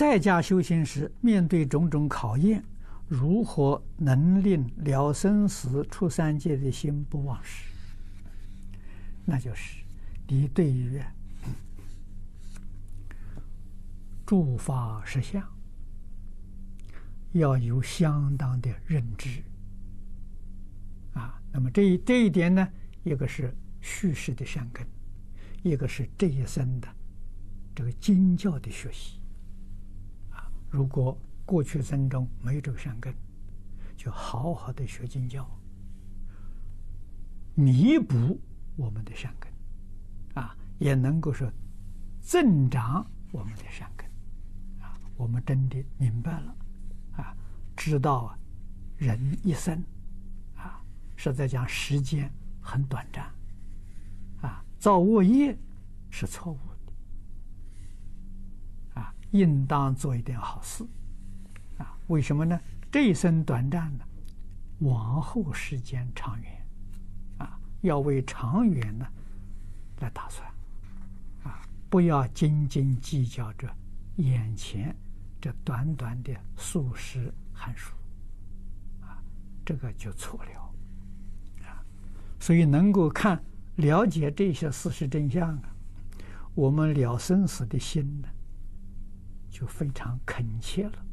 在家修行时，面对种种考验，如何能令了生死、出三界的心不忘失？那就是你对于诸法实相要有相当的认知啊。那么这一这一点呢，一个是叙事的善根，一个是这一生的这个经教的学习。如果过去生中没有这个善根，就好好的学经教，弥补。我们的善根，啊，也能够说增长我们的善根，啊，我们真的明白了，啊，知道啊，人一生，啊，是在讲时间很短暂，啊，造恶业是错误，应当做一点好事，啊，为什么呢？这一生短暂呢，往后时间长远。啊要为长远呢来打算，啊，不要斤斤计较着眼前这短短的数十寒暑，啊，这个就错了，啊，所以能够看了解这些事实真相啊，我们了生死的心呢，就非常恳切了。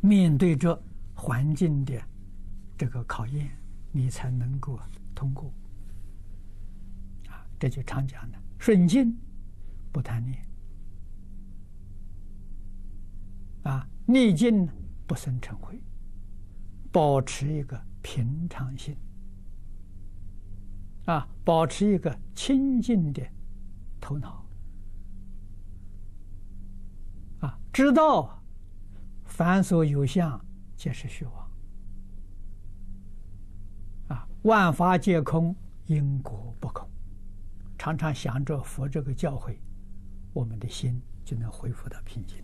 面对着环境的。这个考验，你才能够通过啊！这就常讲的“顺境不贪念”，啊，逆境不生嗔恚，保持一个平常心，啊，保持一个清净的头脑，知道凡所有相，皆是虚妄。啊万法皆空，因果不空。常常想着佛这个教诲，我们的心就能恢复到平静。